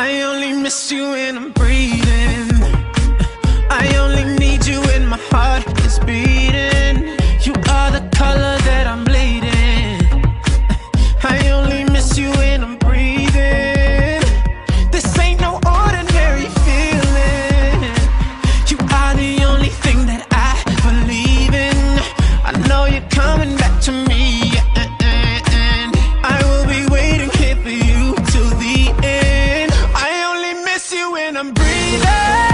I only miss you when I'm breathing. I'm breathing.